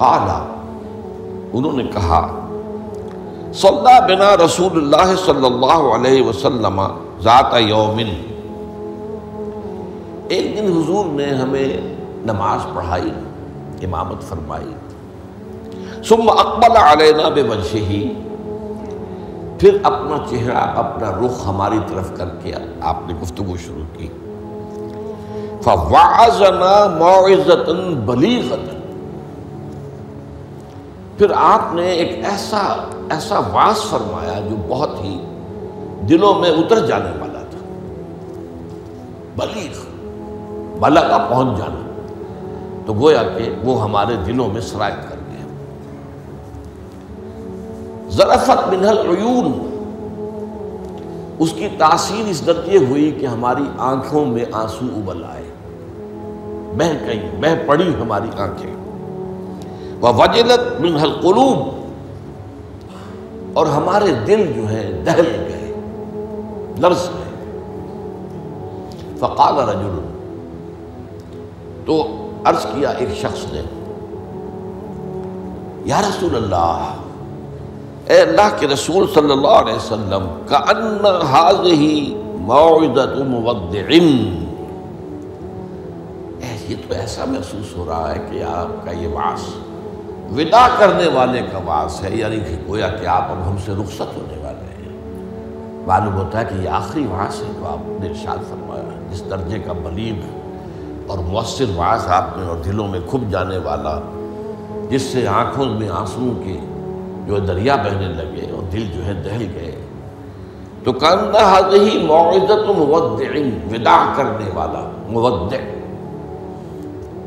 काला उन्होंने कहा, सल्ला बिना रसूल सल्लल्लाहु अलैहि वसल्लम ज़ात यौमिन। एक दिन हुजूर ने हमें नमाज़ पढ़ाई, इमामत फरमाई। सुम अकबल अलैना बेवजह ही फिर अपना चेहरा, अपना रुख हमारी तरफ़ करके आपने गुफ्तगु शुरू की। फवाजना मोज़तन बलीगतन। फिर आपने एक ऐसा ऐसा वास फरमाया जो बहुत ही दिलों में उतर जाने वाला था। बलीग, बला का पहुँच जाना। तो गोया के वो हमारे दिलों में सरायत कर गया जरफत मिनहल अयून उसकी तासीर इस दर्जे हुई कि हमारी आँखों में आँसू उबल आए। बह गई बह पड़ी हमारी आँखें। वह वजलत मिनहल कुलूब। और हमारे दिल जो है, दहल गए। लर्ज गए। फ़काल रजुल। तो अर्ज़ किया एक शख्स ने, या रसूल अल्लाह अल्लाह के रसूल सल्लल्लाहु अलैहि वसल्लम, का अन्न हाज ही मुवद्दिन ये तो ऐसा महसूस हो रहा है कि आपका ये वास विदा करने वाले का वास है, यानी कि गोया कि आप अब हमसे रुखसत होने वाले हैं। मालूम होता है कि ये आखिरी वास है जो आपने इर्शाद फरमाया जिस दर्जे का बलीग और मौसर वास आपने और दिलों में खुब जाने वाला, जिससे आँखों में आँसू के जो दरिया बहने लगे और दिल जो है दहल गए। तो कंदा ही मुआदत मुवद्दिन, विदा करने वाला मुवद्द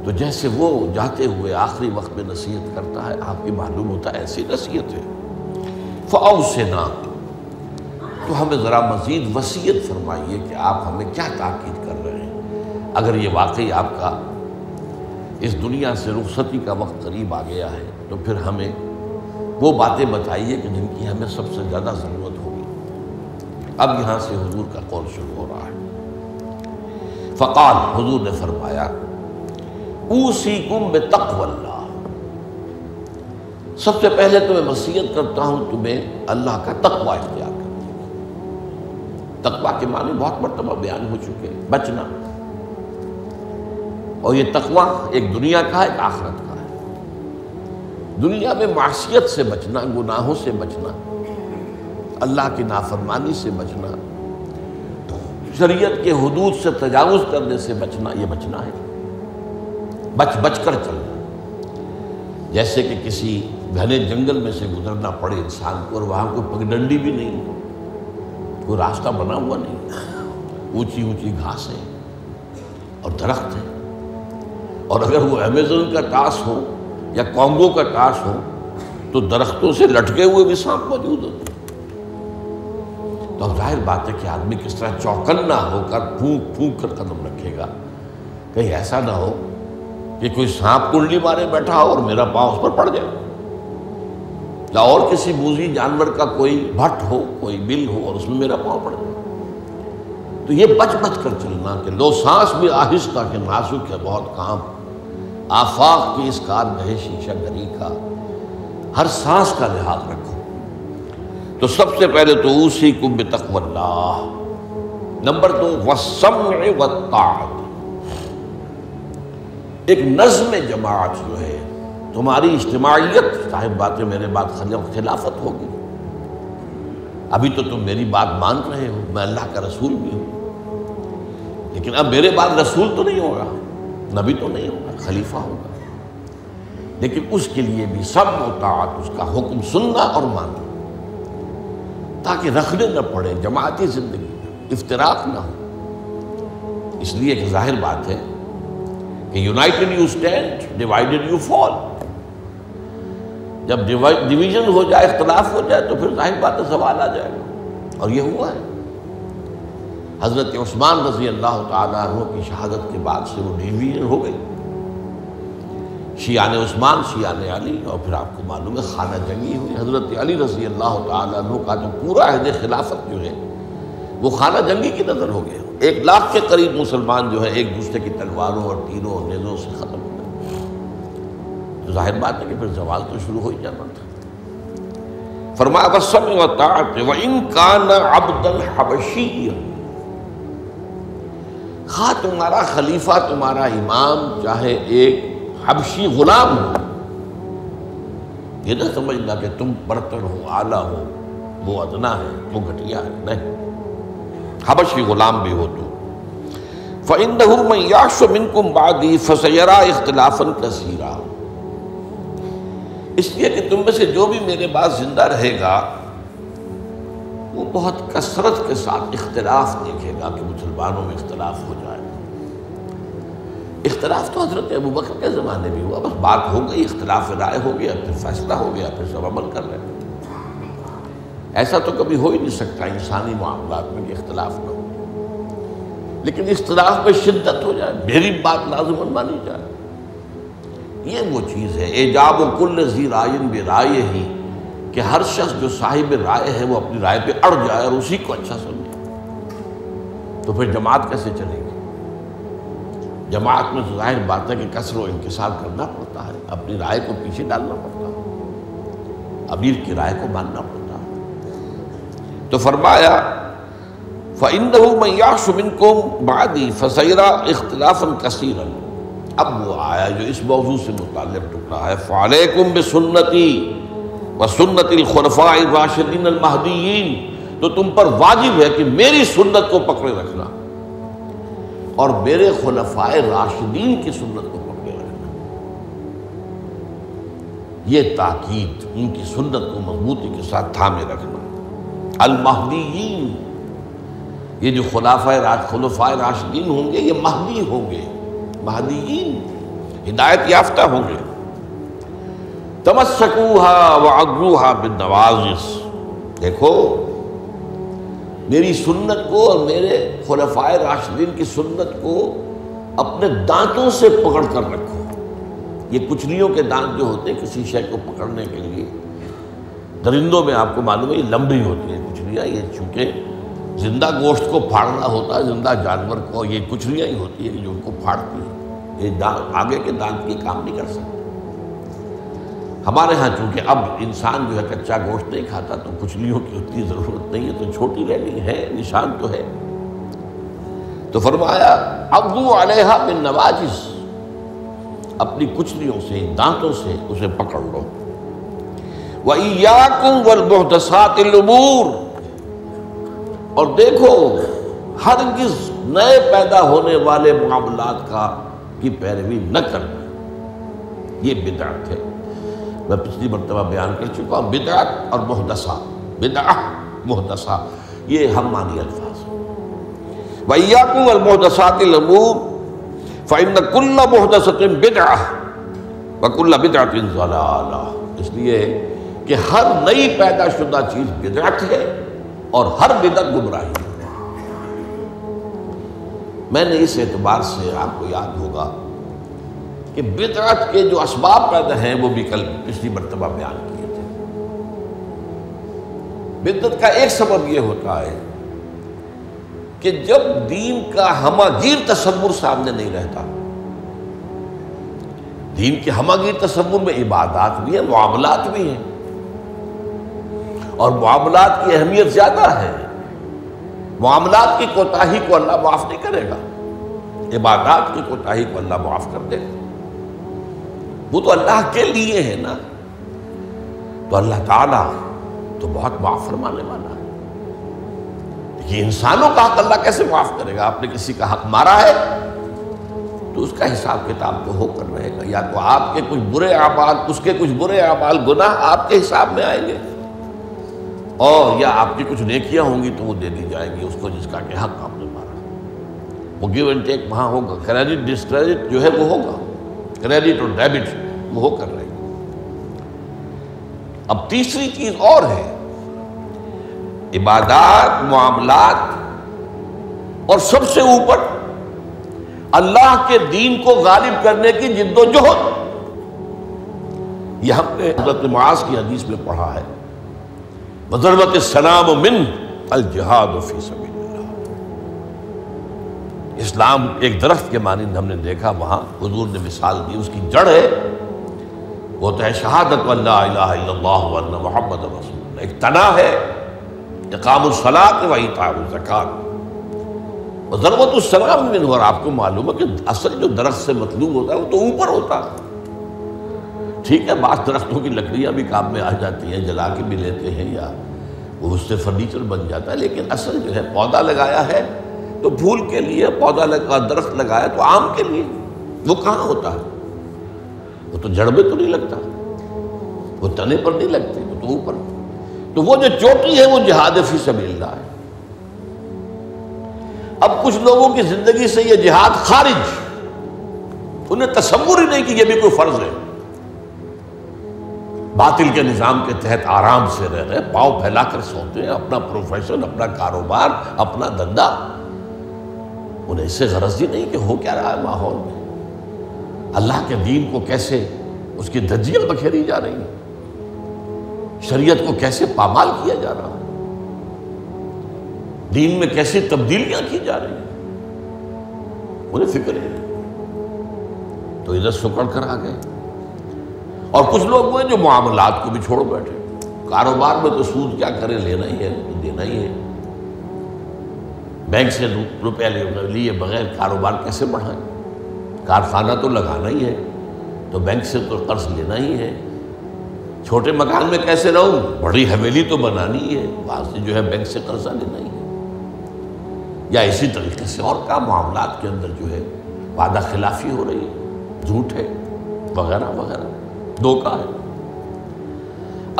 तो जैसे वो जाते हुए आखिरी वक्त में नसीहत करता है, आपकी मालूम होता है ऐसी नसीहत है। फ़ाउ से ना तो हमें ज़रा मज़ीद वसीयत फरमाइए कि आप हमें क्या ताकीद कर रहे हैं। अगर ये वाकई आपका इस दुनिया से रुखसती का वक्त करीब आ गया है तो फिर हमें वो बातें बताइए कि जिनकी हमें सबसे ज़्यादा ज़रूरत होगी। अब यहाँ से हजूर का कौल शुरू हो रहा है। फ़काल, हजूर ने फरमाया ऊसीकुम बेतकवल्ला सबसे पहले तो मैं वसीयत करता हूँ, तुम्हें अल्लाह का तकवा इख्तियार करने तकवा के माने बहुत मरतबा बयान हो चुके हैं, बचना। और ये तकवा एक दुनिया का है, एक आखरत का है। दुनिया में मासीत से बचना, गुनाहों से बचना, अल्लाह की नाफरमानी से बचना शरीयत के हदूद से तजावुज करने से बचना, ये बचना है। बच बच कर चलना जैसे कि किसी घने जंगल में से गुजरना पड़े इंसान को और वहाँ कोई पगडंडी भी नहीं कोई रास्ता बना हुआ नहीं ऊँची ऊँची घास है और दरख्त है। और अगर वो अमेजोन का टास हो या कॉन्गो का टास हो तो दरख्तों से लटके हुए भी सांप मौजूद होते तो ज़ाहिर बात है कि आदमी किस तरह चौकन्ना होकर फूंक फूंक कर कदम रखेगा। कहीं ऐसा ना हो कि कोई सांप कुंडली मारे बैठा हो और मेरा पाँव उस पर पड़ जाए। या और किसी मूजी जानवर का कोई भट्ट हो, कोई बिल हो और उसमें मेरा पाँव पड़ जाए। तो ये बच बच कर चलना कि लो सांस भी आहिस्ता के नाजुक है, बहुत काम। आफाक की इस कार शीशा गरी का। हर सांस का लिहाज रखो। तो सबसे पहले तो उसी कुब तकवल्ला नंबर दो वसम व एक नज्म जमात जो है, तुम्हारी इज्तमाहीत साहिब बातें मेरे बात खिलाफत होगी। अभी तो तुम मेरी बात मान रहे हो, मैं अल्लाह का रसूल भी हूँ। लेकिन अब मेरे बाद रसूल तो नहीं होगा, नबी तो नहीं होगा, खलीफा होगा। लेकिन उसके लिए भी सब मुतात उसका हुक्म सुनना और मानना। ताकि रखने न पड़े जमाती ज़िंदगी, इफ्तराक ना हो। इसलिए एक ज़ाहिर बात है united you stand divided you fall जब डिवीज़न हो जाए, इख्तलाफ हो जाए तो फिर ज़ाहिर बात है, सवाल आ जाएगा। और ये हुआ है। हज़रत उस्मान रज़ी अल्लाह तु की शहादत के बाद से वो डिवीज़न हो गई। शियान उस्मान, शियान अली, और फिर आपको मालूम है, खाना जंगी हुई। हज़रत अली रज़ी अल्लाह तु का जो पूरा अहद खिलाफत जो है, वो खाना जंगी की नज़र हो गया। एक लाख के करीब मुसलमान जो है एक दूसरे की तलवारों और तीरों और नेज़ों से ख़त्म हो गए। तो ज़ाहिर बात है कि फिर सवाल तो शुरू हो ही जाना था। फरमाया खा तुम्हारा खलीफा, तुम्हारा इमाम, चाहे एक हबशी गुलाम हो। ये ना समझना कि तुम बर्तन हो, आला हो, वो अदना है, वो घटिया है, नहीं। हबशी गुलाम भी हो तो। फ़िन याशमिनकुम बादी, फसयरा इख्तलाफन कसीरा। इसलिए कि तुम में से जो भी मेरे पास ज़िंदा रहेगा, वो बहुत कसरत के साथ इख्तलाफ देखेगा कि मुसलमानों में इख्तलाफ हो जाए। इख्तलाफ तो हज़रत अबू बकर के ज़माने में हुआ, बस बात हो गई, इख्तलाफ राय हो गया, फिर फैसला हो गया, फिर सब अमल कर रहे ऐसा तो कभी हो ही नहीं सकता इंसानी मामला में इख्तलाफ ना हो। लेकिन इख्तलाफ में शिद्दत हो जाए, मेरी बात लाजमन मानी जाए। ये वो चीज़ है, एजाब कुल जी रायन बे राय ही, कि हर शख्स जो साहिब राय है, वो अपनी राय पे अड़ जाए और उसी को अच्छा समझे। तो फिर जमात कैसे चलेगी? जमात में तो ज़ाहिर बात है कि कसर व इंकसार करना पड़ता है। अपनी राय को पीछे डालना पड़ता है। अमीर की राय को मानना पड़ता है। तो फरमाया फ़िंद मैयाशुमिन को बादी फसैरा इख्तलाफन कसीरन। अब वो आया जो इस मौजू से मुतल टुकड़ा है फ़ालकुम सुन्नति व सुन्नतलखलफ़ा राशिदीन महदीन तो तुम पर वाजिब है कि मेरी सुन्नत को पकड़े रखना और मेरे खुलफाए राशिदीन की सुन्नत को पकड़े रखना। ये ताकीद उनकी सुन्नत को मजबूती के साथ थामे रखना। अलमहदीन ये जो खुलाफा खुलफाए राशिदीन होंगे, ये महदी होंगे। महदीन हिदायत याफ्ता होंगे। तमस्कूहा व बिन नवाजिश देखो, मेरी सुन्नत को और मेरे खुलफाए राशिदीन की सुन्नत को अपने दांतों से पकड़ कर रखो। ये कुचलियों के दांत जो होते हैं किसी शय को पकड़ने के लिए। दरिंदों में आपको मालूम है, ये लंबी होती है कुचलियाँ ये चूँकि ज़िंदा गोश्त को फाड़ना होता है, ज़िंदा जानवर को, ये कुचलियाँ ही होती है जो उनको फाड़ती है। ये दांत, आगे के दांत की काम नहीं कर सकते। हमारे यहाँ चूँकि अब इंसान जो है कच्चा गोश्त नहीं खाता तो कुचलियों की उतनी ज़रूरत नहीं है तो छोटी रह है, निशान तो है। तो फरमाया, अब्दू अलहा बिन नवाजिश अपनी कुचलियों से, दांतों से उसे पकड़ लो। वयाकुम वलबहदसातमूर और देखो हर किस नए पैदा होने वाले मामला का की पैरवी न करना। ये बिदात है। मैं पिछली मरतबा बयान कर चुका हूँ, बिदात और मुहदसा। बिदा मुहदसा, ये हम मानी अल्फाज वैयाकुम अलमोहदसातमूर फ़ैन कुल्ला मुहदसतिन बिदा वकुल्ला बिदातिन इसलिए कि हर नई पैदा शुदा चीज़ बिदअत है और हर बिदत गुमराही है। मैंने इस एतबार से आपको याद होगा कि बिदअत के जो इसबाब पैदा हैं, वो भी कल पिछली मरतबा बयान किए थे। बिदत का एक सबब यह होता है कि जब दीन का हमागीर तस्वुर सामने नहीं रहता, दीन के हमागीर तस्वुर में इबादत भी है, मामलात भी हैं। और मामलात की अहमियत ज़्यादा है। मामलात की कोताही को अल्लाह माफ़ नहीं करेगा। इबादत की कोताही को अल्लाह माफ़ कर देगा। वो तो अल्लाह के लिए है ना। तो अल्लाह ताला तो बहुत माफ़ फरमाने वाला है। ये इंसानों का हक अल्लाह कैसे माफ़ करेगा? आपने किसी का हक मारा है तो उसका हिसाब किताब तो होकर रहेगा। या तो आपके कुछ बुरे आमाल, उसके कुछ बुरे आमाल, गुनाह आपके हिसाब में आएँगे। और या आपकी कुछ नेकियाँ होंगी तो वो दे दी जाएगी उसको जिसका के हक आपने मारा वो गिव एंड टेक वहाँ होगा। क्रेडिट डिस्क्रेडिट जो है वो होगा। क्रेडिट और डेबिट वो हो कर रही। अब तीसरी चीज़ और है। इबादत, मामलात और सबसे ऊपर अल्लाह के दीन को गालिब करने की जिद्दोजहद। यह हमने हज़रत माज की हदीस में पढ़ा है। बजरबत सलाम मिन अल जहाद इस्लाम एक दरख्त के मानंद हमने देखा, वहाँ हजूर ने मिसाल दी, उसकी जड़ है, वो तो है शहादत मोहम्मद रसूल एक तना है इकामसलात वही में और आपको मालूम है कि असल जो दरख्त से मतलूब होता है, वो तो ऊपर होता है। ठीक है, बास दरख्तों की लकड़ियाँ भी काम में आ जाती हैं, जला के भी लेते हैं या वो उससे फर्नीचर बन जाता है। लेकिन असल जो है, पौधा लगाया है तो फूल के लिए पौधा लगा, दरख्त लगाया तो आम के लिए, वो कहाँ होता है? वो तो जड़ में तो नहीं लगता, वो तने पर नहीं लगते, वो तो ऊपर। तो वो जो चोटी है, वो जिहाद फ़ी सबील्ला है। अब कुछ लोगों की ज़िंदगी से ये जिहाद खारिज, उन्हें तस्वुर ही नहीं कि ये भी कोई फ़र्ज़ है। बातिल के निज़ाम के तहत आराम से रह रहे, पाँव फैलाकर सोते हैं, अपना प्रोफेशन अपना कारोबार, अपना धंधा। उन्हें इससे गरज ही नहीं कि हो क्या रहा है माहौल में। अल्लाह के दीन को कैसे उसकी धज्जियाँ बखेरी जा रही हैं? शरीयत को कैसे पामाल किया जा रहा है? दीन में कैसी तब्दीलियाँ की जा रही हैं? उन्हें फ़िक्र है। तो इधर सुकड़ कर आ गए। और कुछ लोग हुए जो मामलात को भी छोड़ बैठे। कारोबार में तो सूद क्या करें, लेना ही है, देना ही है। बैंक से रुपया लिए बगैर कारोबार कैसे बढ़ाएँ? कारखाना तो लगाना ही है तो बैंक से तो कर्ज लेना ही है। छोटे मकान में कैसे रहूँ? बड़ी हवेली तो बनानी ही वहाँ से जो है बैंक से कर्जा लेना ही है। या इसी तरीके से और क्या मामला के अंदर जो है वादा खिलाफी हो रही है, झूठ है, वगैरह वगैरह। धोखा है।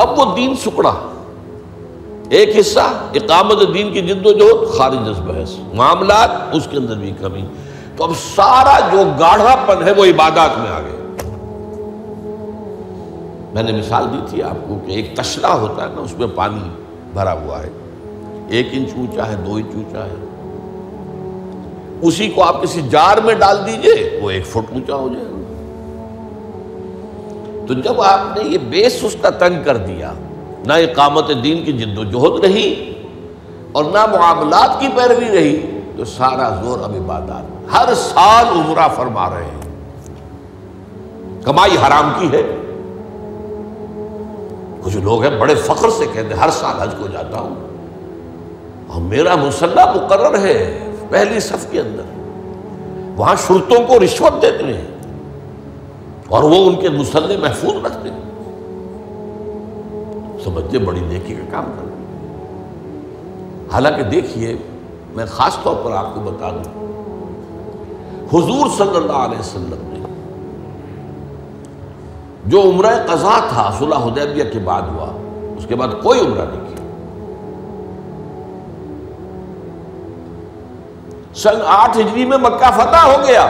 अब वो दीन सुकड़ा। एक हिस्सा इकामत दीन की जिद्दोजहद, खारिज बहस। मामला उसके अंदर भी कमी। तो अब सारा जो गाढ़ापन है, वो इबादत में आ गया। मैंने मिसाल दी थी आपको कि एक तशला होता है ना, उसमें पानी भरा हुआ है। एक इंच ऊँचा है, दो इंच ऊँचा है। उसी को आप किसी जार में डाल दीजिए, वो एक फुट ऊँचा हो जाएगा। तो जब आपने ये बेस उसका तंग कर दिया, ना इकामत दीन की जिद्दोजहद रही और ना मामलात की पैरवी रही तो सारा ज़ोर अब इबादत। हर साल उमरा फरमा रहे हैं। कमाई हराम की है। कुछ लोग हैं बड़े फख्र से कहते हर साल हज को जाता हूँ। और मेरा मुसल्ला मुकर्र है, पहली सफ के अंदर। वहाँ शुरतों को रिश्वत देते हैं। और वो उनके मुसल्ले महफूज रखते समझते बड़ी नेकी का काम कर हालाँकि देखिए, मैं ख़ास तौर पर आपको बता दूँ, हुजूर सल्लल्लाहु अलैहि वसल्लम ने जो उम्र कज़ा था, सुलह हुदैबिया के बाद हुआ, उसके बाद कोई उम्र नहीं किया सन आठ हिजरी में मक्का फतेह हो गया।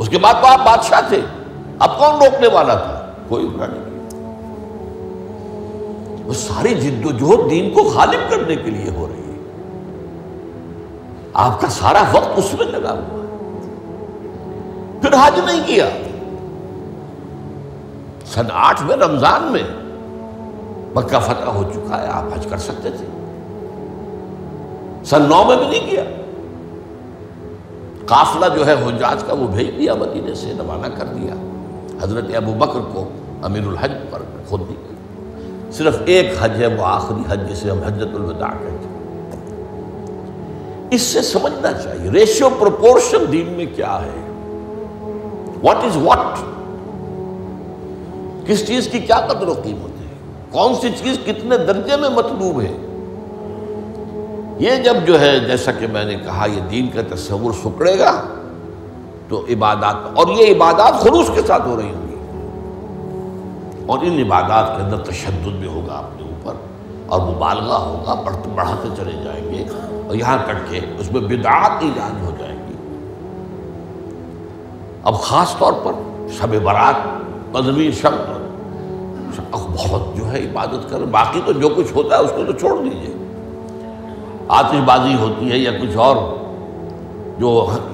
उसके बाद तो आप बादशाह थे। अब कौन रोकने वाला था? कोई उमरा नहीं। वो सारी जिद्दोजहद दीन को गालिब करने के लिए हो रही है। आपका सारा वक्त उसमें लगा हुआ है। फिर हज नहीं किया। सन आठ में रमज़ान में मक्का फतह हो चुका है, आप हज कर सकते थे। सन नौ में भी नहीं किया। काफिला जो है हजाज का, वो भेज दिया, मदीने से रवाना कर दिया। हज़रत अबू बकर को अमीरुल हज पर खुद दी सिर्फ़ एक हज है, वो आखिरी हज, जिसे हम हजरतुलवदा कहते हैं। इससे समझना चाहिए रेशियो प्रोपोर्शन दीन में क्या है? व्हाट इज़ व्हाट किस चीज़ की क्या कदर कीमत है? कौन सी चीज़ कितने दर्जे में मतलूब है? ये जब जो है, जैसा कि मैंने कहा, ये दीन का तस्वुर सुकड़ेगा तो इबादत और ये इबादत खलूस के साथ हो रही होंगी। और इन इबादत के अंदर तशद भी होगा अपने ऊपर, और मुबालगा होगा, बढ़ते, बढ़ाते चले जाएँगे, और यहाँ कट के उसमें बिदात ईजाद हो जाएँगी। अब ख़ास तौर पर, शब बारात, पदवी शब्द बहुत जो है इबादत कर, बाकी तो जो कुछ होता है उसको तो छोड़ दीजिए। आतिशबाजी होती है या कुछ और जो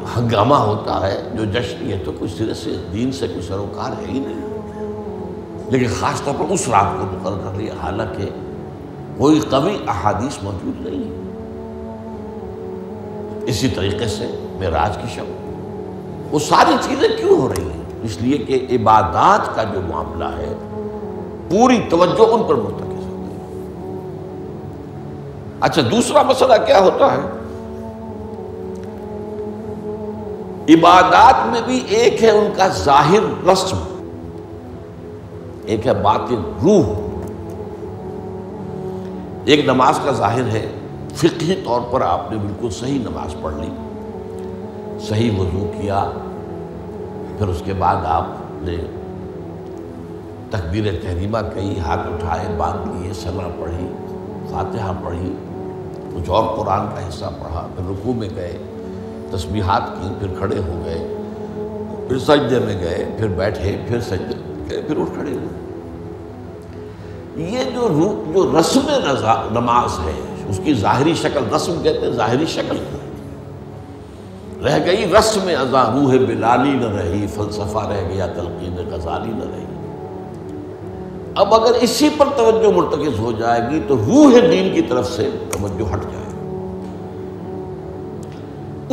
हंगामा होता है, जो जश्न है तो कुछ सिरे से, दीन से कोई सरोकार है ही नहीं। लेकिन ख़ास तौर पर उस रात को मुकर कर लिया हालाँकि कोई कवि अहादीस मौजूद नहीं है। इसी तरीके से मेराज की शब वो सारी चीज़ें क्यों हो रही हैं? इसलिए कि इबादत का जो मामला है, पूरी तवज्जो उन पर गई अच्छा दूसरा मसला क्या होता है? इबादत में भी एक है उनका ज़ाहिर रस्म, एक है बातिन रूह। एक नमाज़ का ज़ाहिर है फ़िकी तौर पर आपने बिल्कुल सही नमाज़ पढ़ ली, सही वज़ू किया, फिर उसके बाद आपने तकबीर तहरीमा कही, हाथ उठाए, बाँध लिए सना पढ़ी, फातिहा पढ़ी कुछ और कुरान का हिस्सा पढ़ा, फिर रुकू में गए, तस्बीहात की, फिर खड़े हो गए, फिर सजदे में गए, फिर बैठे, फिर सजदे गए, फिर उठ खड़े हुए। ये जो रू जो रस्म नमाज़ है, उसकी ज़ाहरी शक्ल, रस्म कहते हैं ज़ाहरी शक्ल। रह गई रस्म अजा, रूह बिलाली न रही, फलसफा रह गया, तलकीन गजाली न रही। अब अगर इसी पर तवज्जो मुर्तकज हो जाएगी तो रूह दीन की तरफ़ से तवज्जो हट जाएगी।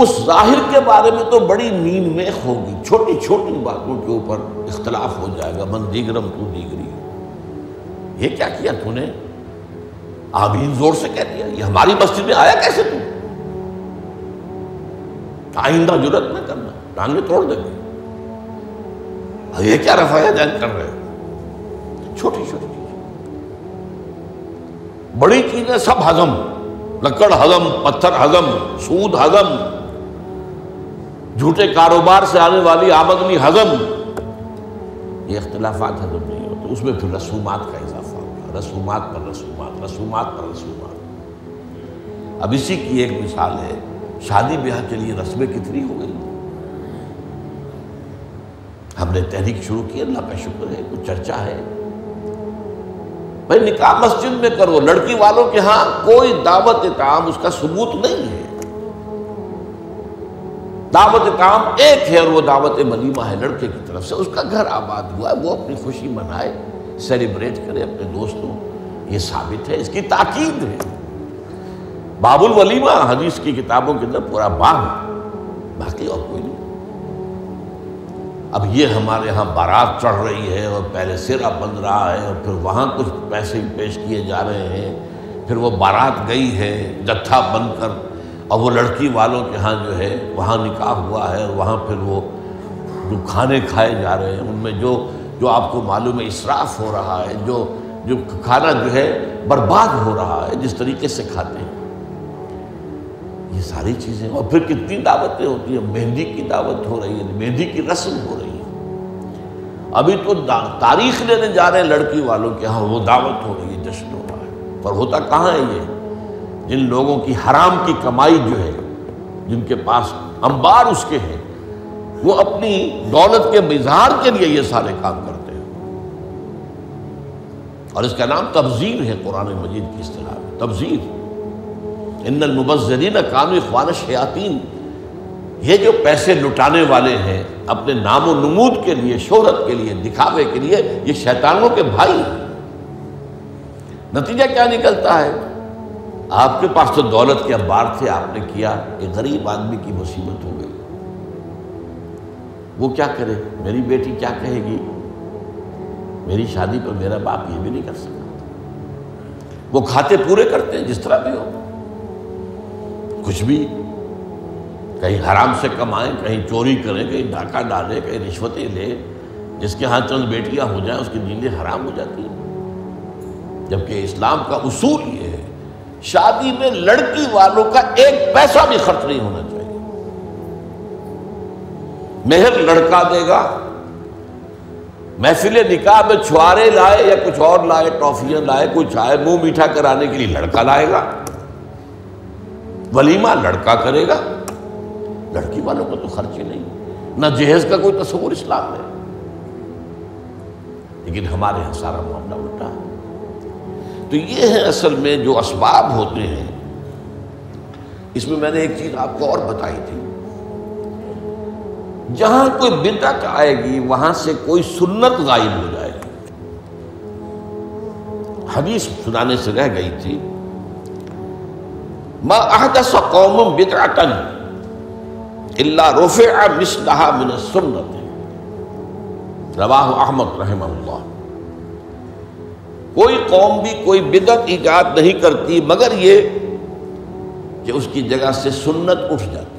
उस ज़ाहिर के बारे में तो बड़ी नींद में होगी छोटी छोटी बातों के ऊपर इख्तलाफ हो जाएगा मन दीगरम तू दीगरी ये क्या किया तूने? आमीन ज़ोर से कह दिया, ये हमारी मस्जिद में आया कैसे तू? आइंदा ज़रूरत न करना, टांगे तोड़ देंगे। ये क्या रफाया कर रहे हो? छोटी छोटी चीज़। बड़ी चीज़ें सब हजम, लकड़ हजम, पत्थर हजम, सूद हजम, झूठे कारोबार से आने वाली आमदनी हजम। ये इख्तलाफात हजम नहीं होते, उसमें फिर रसूमात का इजाफा होगा रसूमात पर रसूमात रसूमात पर रसूमात। अब इसी की एक मिसाल है, शादी ब्याह के लिए रस्में कितनी हो गई? हमने तहरीक शुरू की, अल्लाह का शुक्र है, कुछ चर्चा है। भाई निकाह मस्जिद में करो, लड़की वालों के यहाँ कोई दावत काम, उसका सबूत नहीं है। दावत काम एक है और वो दावत मलीमा है, लड़के की तरफ़ से। उसका घर आबाद हुआ है, वो अपनी खुशी मनाए सेलिब्रेट करे अपने दोस्तों। ये साबित है, इसकी ताकीद है। बाबुल वलीमा हदीस की किताबों के अंदर पूरा बाग बाकी और कोई नहीं। अब ये हमारे यहाँ बारात चढ़ रही है और पहले सिरा बन रहा है और फिर वहाँ कुछ पैसे भी पेश किए जा रहे हैं। फिर वो बारात गई है, जत्था बनकर, और वो लड़की वालों के यहाँ जो है, वहाँ निकाह हुआ है और वहाँ फिर वो जो खाने खाए जा रहे हैं, उनमें जो जो आपको मालूम है, इसराफ हो रहा है, जो जो खाना जो है, बर्बाद हो रहा है, जिस तरीके से खाते हैं। ये सारी चीज़ें। और फिर कितनी दावतें होती हैं। मेहंदी की दावत हो रही है, मेहंदी की रस्म हो रही है। अभी तो तारीख लेने जा रहे हैं लड़की वालों के यहाँ वो दावत हो रही है जश्न हो रहा है पर होता कहाँ है ये? जिन लोगों की हराम की कमाई जो है, जिनके पास अंबार उसके हैं, वो अपनी दौलत के मिजार के लिए ये सारे काम करते हैं। और इसका नाम तबजीर है कुरान मजीद की इस्तेलाह में। तबजीर। इन मुबजरीन कान खान शयातीन। ये जो पैसे लुटाने वाले हैं, अपने नामो नमूद के लिए, शोहरत के लिए, दिखावे के लिए, ये शैतानों के भाई नतीजा क्या निकलता है? आपके पास तो दौलत के अखबार थे, आपने किया एक गरीब आदमी की मुसीबत हो गई। वो क्या करे? मेरी बेटी क्या कहेगी? मेरी शादी पर मेरा बाप ये भी नहीं कर सकता। वो खाते पूरे करते हैं, जिस तरह भी हो। कुछ भी। कहीं हराम से कमाएँ, कहीं चोरी करें, कहीं डाका डालें, कहीं रिश्वतें लें, जिसके हाथ चंद बेटियाँ हो जाए, उसकी नींदें हराम हो जाती हैं। जबकि इस्लाम का उसूल ये है, शादी में लड़की वालों का एक पैसा भी खर्च नहीं होना चाहिए। मेहर लड़का देगा, महफिल निकाह में छुआरे लाए या कुछ और लाए, टॉफियाँ लाए कुछ आए मुँह मीठा कराने के लिए लड़का लाएगा। वलीमा लड़का करेगा। लड़की वालों को तो खर्च ही नहीं। ना जहेज का कोई तस्वुर इस्लाम में। लेकिन हमारे यहाँ सारा मामला उल्टा है। तो ये है असल में जो इसबाब होते हैं। इसमें मैंने एक चीज़ आपको और बताई थी। जहाँ कोई बिदत आएगी, वहाँ से कोई सुन्नत गायब हो जाएगी। हदीस सुनाने से रह गई थी। महदस कौम बिदतन इल्ला रुफ़ा मिसलहा मिन सुन्नत रवाह अहमद रहम कोई कौम भी कोई बिदत ईजाद नहीं करती, मगर ये कि उसकी जगह से सुन्नत उठ जाती।